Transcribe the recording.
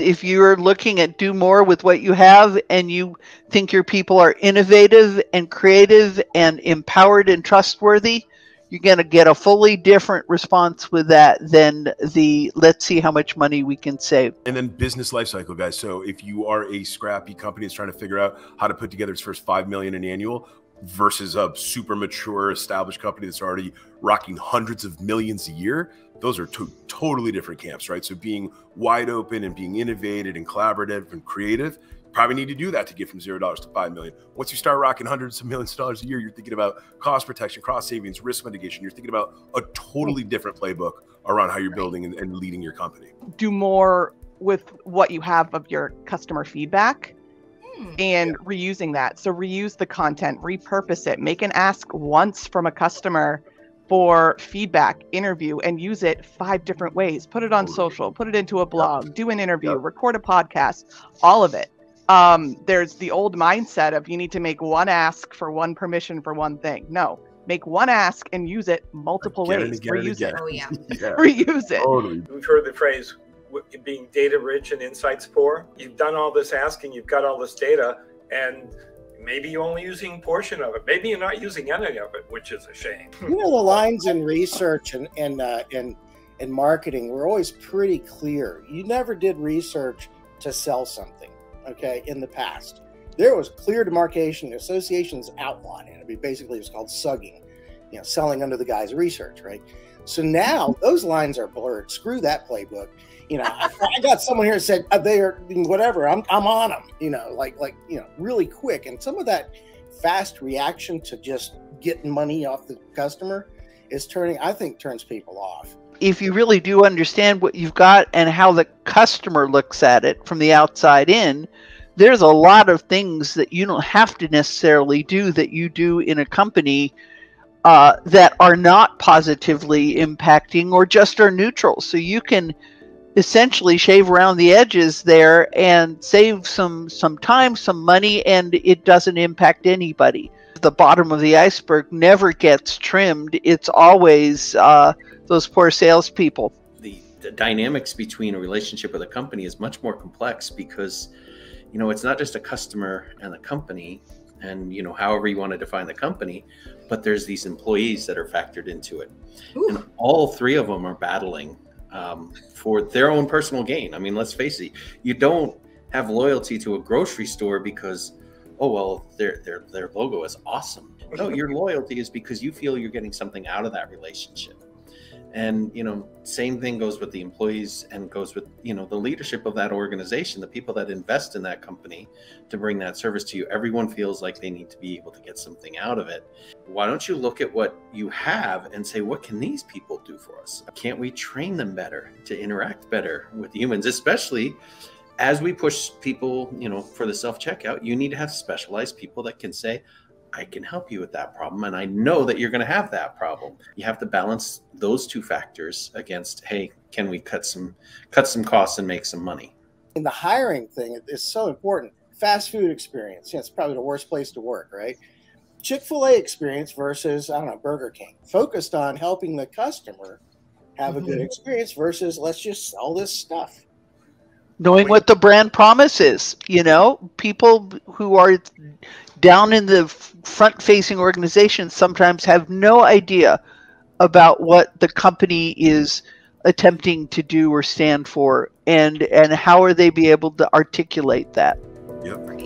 if you're looking at do more with what you have and you think your people are innovative and creative and empowered and trustworthy, you're going to get a fully different response with that than the let's see how much money we can save. And then business life cycle, guys. So if you are a scrappy company that's trying to figure out how to put together its first five million in annual versus a super mature established company that's already rocking hundreds of millions a year, those are two totally different camps, right? So being wide open and being innovative and collaborative and creative, probably need to do that to get from zero dollars to five million. Once you start rocking hundreds of millions of dollars a year, you're thinking about cost protection, cost savings, risk mitigation. You're thinking about a totally different playbook around how you're building and, and leading your company. Do more with what you have of your customer feedback. And reusing that. So reuse the content, repurpose it, make an ask once from a customer for feedback, interview, and use it five different ways. Put it on social, put it into a blog, do an interview, record a podcast, all of it. Um, there's the old mindset of you need to make one ask for one permission for one thing. No, make one ask and use it multiple Again ways. again Reuse again. it. Oh yeah. Yeah, Reuse it. totally. We've heard the phrase w- being data rich and insights poor. You've done all this asking, you've got all this data, and maybe you're only using a portion of it. Maybe you're not using any of it, which is a shame. you know the lines in research and and uh, and and marketing were always pretty clear. You never did research to sell something. Okay, in the past, there was clear demarcation. Associations outlining it. I mean, basically, it was called sugging. You know, selling under the guise research, right? So now those lines are blurred. Screw that playbook. You know, I, I got someone here that said uh, they are whatever. I'm I'm on them. You know, like like you know, really quick. And some of that fast reaction to just getting money off the customer is turning i think turns people off if you really do understand what you've got and how the customer looks at it from the outside in, there's a lot of things that you don't have to necessarily do that you do in a company uh, that are not positively impacting or just are neutral. So you can essentially shave around the edges there and save some some time, some money, and it doesn't impact anybody. The bottom of the iceberg never gets trimmed. It's always uh, those poor salespeople. the, the dynamics between a relationship with a company is much more complex because you know it's not just a customer and a company and you know however you want to define the company but there's these employees that are factored into it. And all three of them are battling um, for their own personal gain. I mean let's face it you don't have loyalty to a grocery store because oh well their their their logo is awesome. No your loyalty is because you feel you're getting something out of that relationship and you know same thing goes with the employees and goes with you know the leadership of that organization the people that invest in that company to bring that service to you. Everyone feels like they need to be able to get something out of it. Why don't you look at what you have and say what can these people do for us? Can't we train them better to interact better with humans? Especially as we push people you know for the self checkout you need to have specialized people that can say I can help you with that problem. And I know that you're going to have that problem. You have to balance those two factors against, hey, can we cut some cut some costs and make some money? and the hiring thing is so important fast food experience yeah, it's probably the worst place to work right chick-fil-a experience versus i don't know burger king focused on helping the customer have a good Mhm. experience versus let's just sell this stuff knowing what the brand promises. You know, people who are down in the front facing organizations sometimes have no idea about what the company is attempting to do or stand for and and how are they be able to articulate that Yep.